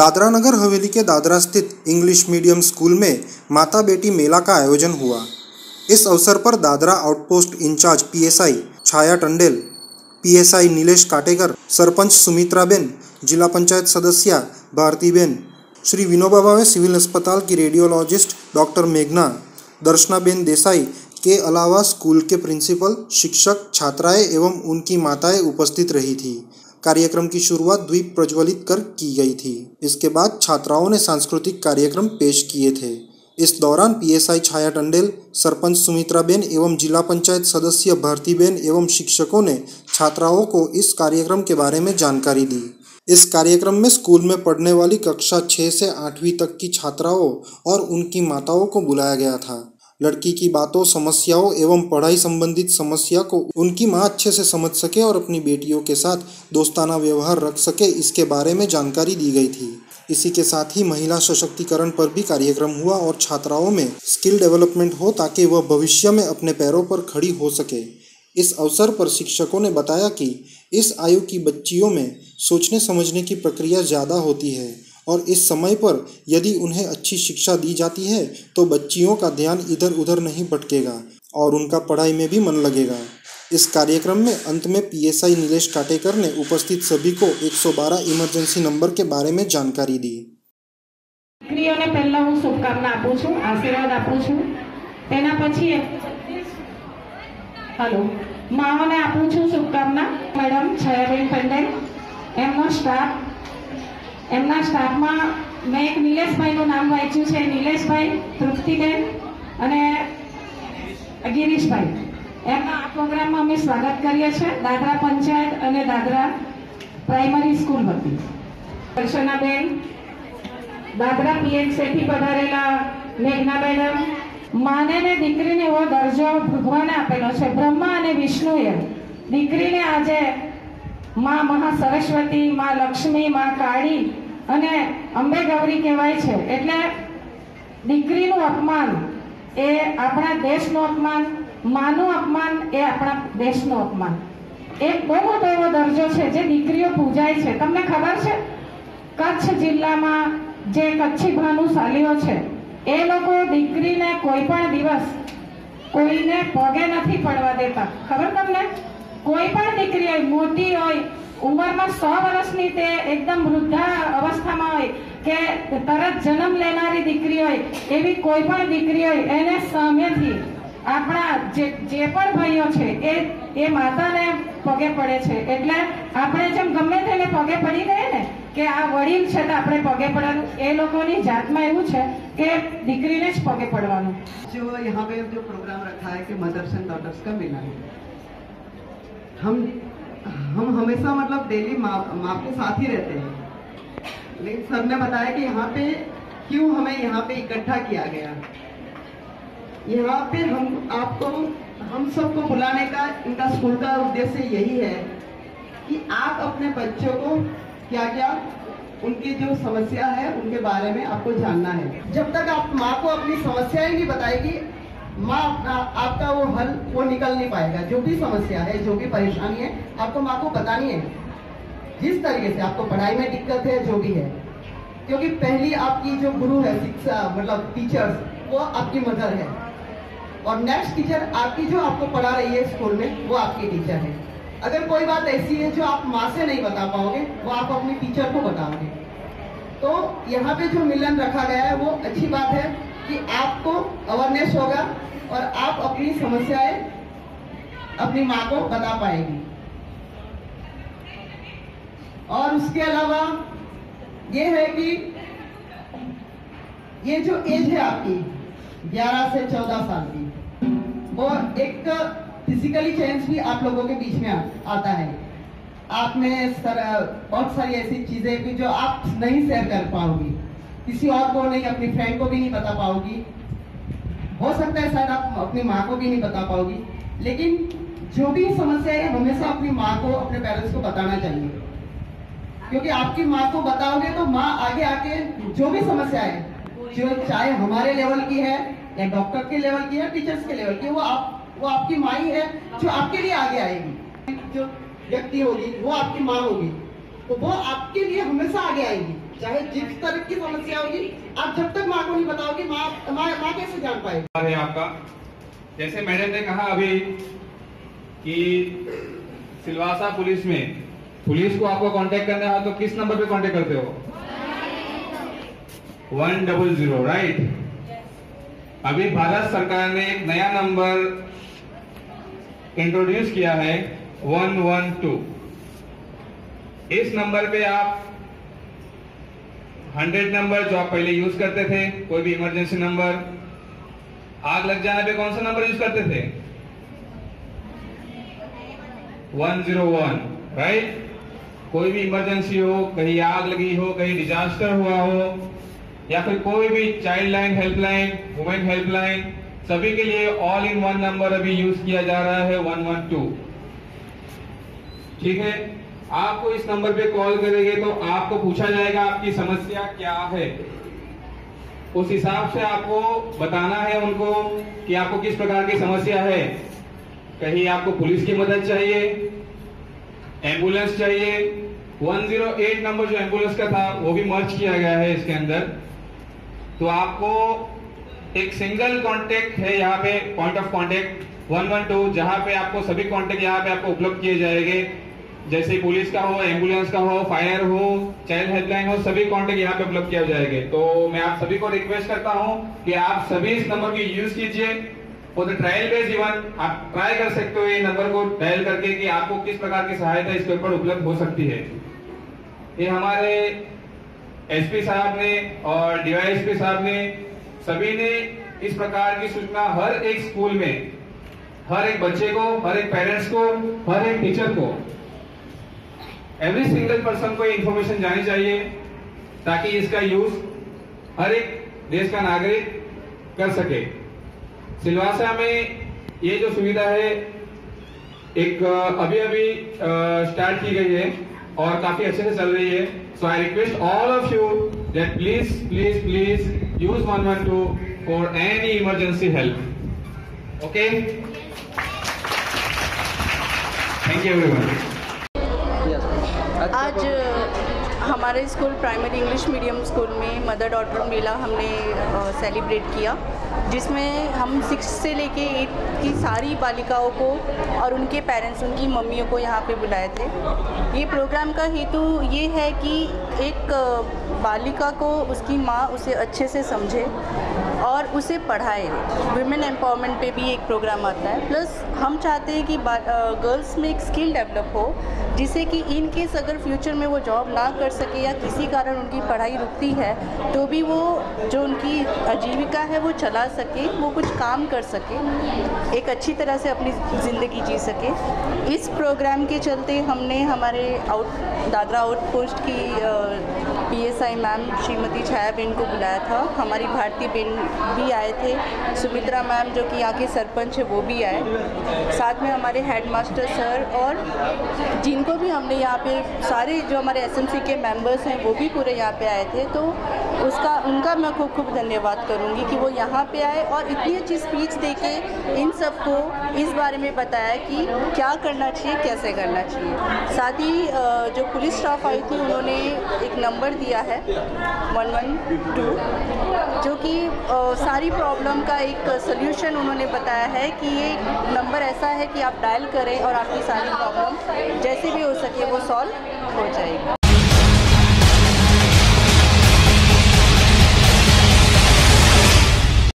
दादरा नगर हवेली के दादरा स्थित English medium school में माता बेटी मेला का आयोजन हुआ। इस अवसर पर Dadra outpost incharge PSI Chhaya Tandel, PSI Nilesh Katekar, sarpanch Sumitraben जिला पंचायत सदस्या भारतीबेन श्री विनोबा भावे सिविल अस्पताल की रेडियोलॉजिस्ट डॉक्टर मेघना दर्शनाबेन देसाई के अलावा स्कूल के प्रिंसिपल, शिक्षक, छात्राएँ एवं उनकी माताएँ उपस्थित रही थी। कार्यक्रम की शुरुआत द्वीप प्रज्वलित कर की गई थी। इसके बाद छात्राओं ने सांस्कृतिक कार्यक्रम पेश किए थे। इस दौरान पीएसआई छाया टंडेल सरपंच सुमित्राबेन एवं जिला पंचायत सदस्य भारतीबेन एवं शिक्षकों ने छात्राओं को इस कार्यक्रम के बारे में जानकारी दी। इस कार्यक्रम में स्कूल में पढ़ने वाली कक्षा छः से आठवीं तक की छात्राओं और उनकी माताओं को बुलाया गया था। लड़की की बातों, समस्याओं एवं पढ़ाई संबंधित समस्या को उनकी माँ अच्छे से समझ सके और अपनी बेटियों के साथ दोस्ताना व्यवहार रख सके, इसके बारे में जानकारी दी गई थी। इसी के साथ ही महिला सशक्तिकरण पर भी कार्यक्रम हुआ और छात्राओं में स्किल डेवलपमेंट हो ताकि वह भविष्य में अपने पैरों पर खड़ी हो सके। इस अवसर पर शिक्षकों ने बताया कि इस आयु की बच्चियों में सोचने समझने की प्रक्रिया ज़्यादा होती है। और इस समय पर यदि उन्हें अच्छी शिक्षा दी जाती है तो बच्चियों का ध्यान इधर उधर नहीं भटकेगा और उनका पढ़ाई में भी मन लगेगा इस कार्यक्रम में अंत में पीएसआई नीलेश काटेकर ने उपस्थित सभी को 112 ઇમરજન્સી નંબર કે બારે में जानकारी दी દીકરીઓને પહેલા હું શુભકામના આપું છું આશીર્વાદ આપું છું તેના પછી હલો માઓને આપું છું શુભકામના મેડમ છયાબેન પંડેલ એમનો સ્ટાફ એમના સ્ટાફમાં મેં એક નિલેશભાઈનું નામ વાંચ્યું છે, નિલેશભાઈ તૃપ્તિબેન અને ગિરીશભાઈ. એમના આ પ્રોગ્રામમાં અમે સ્વાગત કરીએ છીએ દાદરા પંચાયત અને દાદરા પ્રાઇમરી સ્કૂલ વતી. દર્શનાબેન દાદરા પીએચસીથી પધારેલા મેઘના મેડમ, માને ને દીકરીને એવો દરજ્જો ભગવાને આપેલો છે, બ્રહ્મા અને વિષ્ણુએ દીકરીને આજે માં મહા સરસ્વતી માં લક્ષ્મી, માં કાળી અને અંબે ગૌરી કહેવાય છે. એટલે દીકરીનું અપમાન એ આપણા દેશનું અપમાન, માનું અપમાન એ આપણા દેશનું અપમાન. એક બહુ મોટો એવો દરજ્જો છે જે દીકરીઓ પૂજાય છે. તમને ખબર છે? કચ્છ જિલ્લામાં જે કચ્છી ભાનુશાલીઓ છે, એ લોકો દીકરીને કોઈ પણ દિવસ કોઈને પગે નથી પડવા દેતા. ખબર તમને? કોઈ પણ દીકરી હોય, મોટી હોય ઉંમરમાં સો વર્ષની તે એકદમ વૃદ્ધા અવસ્થામાં હોય કે તરત જન્મ લેનારી દીકરી હોય, એવી કોઈ પણ દીકરી હોય, એને સામેથી આપણા જે જે પણ ભાઈઓ છે, એ એ માતાને પગે પડે છે. એટલે આપણે જેમ ગમે તેને પગે પડી ગયે ને, કે આ વડીલ છે તો આપણે પગે પડવાનું એ લોકોની જાતમાં એવું છે કે દીકરીને જ પગે પડવાનું. જો યહાં પે જો પ્રોગ્રામ રખા હૈ કે મધર્સ એન્ડ ડોટર્સ કા મિલન હમ हम हमेशा मतलब डेली माँ माँ के साथ ही रहते हैं। लेकिन सर ने बताया कि यहाँ पे क्यों हमें यहाँ पे इकट्ठा किया गया। यहाँ पे हम, आपको, हम सबको बुलाने का, इनका स्कूल का उद्देश्य यही है कि आप अपने बच्चों को क्या क्या उनकी जो समस्या है, उनके बारे में आपको जानना है। जब तक आप माँ को अपनी समस्या ही नहीं बताएगी माँ अपना आपका वो हल, वो निकल नहीं पाएगा। जो भी समस्या है, जो भी परेशानी है, आपको माँ को बतानी है। जिस तरीके से आपको पढ़ाई में दिक्कत है, जो भी है। क्योंकि पहली आपकी जो गुरु है, शिक्षा मतलब टीचर्स वो आपकी मदर है। और नेक्स्ट टीचर आपकी जो आपको पढ़ा रही है स्कूल में, वो आपकी टीचर है। अगर कोई बात ऐसी है जो आप माँ से नहीं बता पाओगे, वो आप अपने टीचर को बताओगे। तो यहाँ पे जो मिलन रखा गया है, वो अच्छी बात है। कि आपको अवेयरनेस होगा और आप अपनी समस्याएँ अपनी माँ को बता पाएगी। और उसके अलावा ये है कि ये जो एज है आपकी 11 से 14 साल की वो एक फिजिकली चेंज भी आप लोगों के बीच में आ, आता है। आप में सर बहुत सारी ऐसी चीज़ें भी जो आप नहीं शेयर कर पाओगी। किसी और को नहीं, अपनी फ्रेंड को भी नहीं बता पाओगी। हो सकता है शायद आप अपनी माँ को भी नहीं बता पाओगी। लेकिन जो भी समस्या है, हमेशा अपनी माँ को, अपने पेरेंट्स को बताना चाहिए। क्योंकि आपकी माँ को बताओगे तो माँ आगे आके जो भी समस्या है, जो चाहे हमारे लेवल की है, या डॉक्टर के लेवल की है टीचर्स के लेवल की वो आप, वो आपकी माँ ही है जो आपके लिए आगे आएगी। जो व्यक्ति होगी, वो आपकी माँ होगी। तो वो आपके लिए हमेशा आगे आएगी। चाहे जिस तरह की समस्या होगी, आप जब तक माँ को नहीं बताओगे, माँ माँ कैसे जान पाएगी? आपका। जैसे मैडम ने कहा अभी कि सिलवासा पुलिस में, पुलिस को आपको कांटेक्ट करना है तो किस नंबर पे कांटेक्ट करते हो? वन डबल ज़ीरो राइट अभी भारत सरकार ने एक नया नंबर इंट्रोड्यूस किया है वन वन टू इस नंबर पे आप हंड्रेड नंबर जो आप पहले यूज़ करते थे, कोई भी इमरजेंसी नंबर। आग लग जाने पे कौन सा नंबर यूज़ करते थे? 101 राइट कोई भी इमरजेंसी हो, कहीं आग लगी हो, कहीं डिजास्टर हुआ हो, या फिर कोई भी child line helpline, women helpline, सभी के लिए ऑल इन वन नंबर अभी यूज़ किया जा रहा है 112 ठीक है? आपको इस नंबर पे कॉल करेंगे तो आपको पूछा जाएगा आपकी समस्या क्या है। उस हिसाब से आपको बताना है उनको कि आपको किस प्रकार की समस्या है। कहीं आपको पुलिस की मदद चाहिए, एंबुलेंस चाहिए 108 नंबर जो एंबुलेंस का था, वो भी मर्ज किया गया है इसके अंदर। तो आपको एक सिंगल कांटेक्ट है यहाँ पे पॉइंट ऑफ़ कांटेक्ट 112 जहाँ पे आपको सभी कांटेक्ट यहाँ पे आपको उपलब्ध किए जाएँगे। जैसे पुलिस का हो, एंबुलेंस का हो, फायर हो, चाइल्ड हेल्पलाइन हो, सभी कांटेक्ट यहाँ पे उपलब्ध किया जाएँगे। तो मैं आप सभी को रिक्वेस्ट करता हूँ कि आप सभी इस नंबर की यूज़ कीजिए। For the trial base even आप ट्राई कर सकते हो ये नंबर को डायल करके कि आपको किस प्रकार की सहायता इसके ऊपर उपलब्ध हो सकती है। ये हमारे एसपी साहब ने और डीवाईएसपी साहब ने, सभी ने इस प्रकार की सूचना हर एक स्कूल में, हर एक बच्चे को, हर एक पेरेंट्स को, हर एक टीचर को एवरी सिंगल पर्सन को ये इंफॉर्मेशन जानी चाहिए, ताकि इसका यूज़ हर एक देश का नागरिक कर सके। सिलवासा में ये जो सुविधा है, एक अभी अभी स्टार्ट की गई है और काफ़ी अच्छे से चल रही है। So I request all of you that please please please use one one two for any emergency help okay thank you everyone आज हमारे school primary English medium school में मदर डॉटर मेला हमने सेलिब्रेट किया जिसमें हम सिक्स से लेके एट की सारी बालिकाओं को और उनके पेरेंट्स उनकी मम्मियों को यहाँ पे बुलाए थे। ये प्रोग्राम का हेतु ये है कि एक बालिका को उसकी माँ उसे अच्छे से समझे और उसे पढ़ाए। वुमेन एम्पावरमेंट पे भी एक प्रोग्राम आता है। प्लस हम चाहते हैं कि गर्ल्स में एक स्किल डेवलप हो, जिससे कि इन केस अगर फ्यूचर में वो जॉब ना कर सके या किसी कारण उनकी पढ़ाई रुकती है तो भी वो जो उनकी आजीविका है वो चला सके, वो कुछ काम कर सके, एक अच्छी तरह से अपनी ज़िंदगी जी सके। इस प्रोग्राम के चलते हमने हमारे आउट दादरा आउटपोस्ट की पीएसआई मैम श्रीमती छाया बेन को बुलाया था। हमारी भारतीय बेन भी आए थे। सुमित्रा मैम जो कि यहाँ के सरपंच है, वो भी आए। साथ में हमारे हेडमास्टर सर और जिनको भी हमने यहाँ पे सारे जो हमारे एसएमसी के मेंबर्स हैं, वो भी पूरे यहाँ पे आए थे। तो उसका, उनका मैं खूब खूब धन्यवाद करूँगी कि वो यहाँ पे आए और इतनी अच्छी स्पीच दे के इन सबको इस बारे में बताया कि क्या करना चाहिए, कैसे करना चाहिए। साथ ही जो पुलिस स्टाफ आई थी, उन्होंने एक नंबर दिया है वन वन टू सारी प्रॉब्लम का एक सोल्यूशन उन्होंने बताया है कि ये नंबर ऐसा है कि आप डायल करें और आपकी सारी प्रॉब्लम जैसे भी हो सके वो सॉल्व हो जाएगी।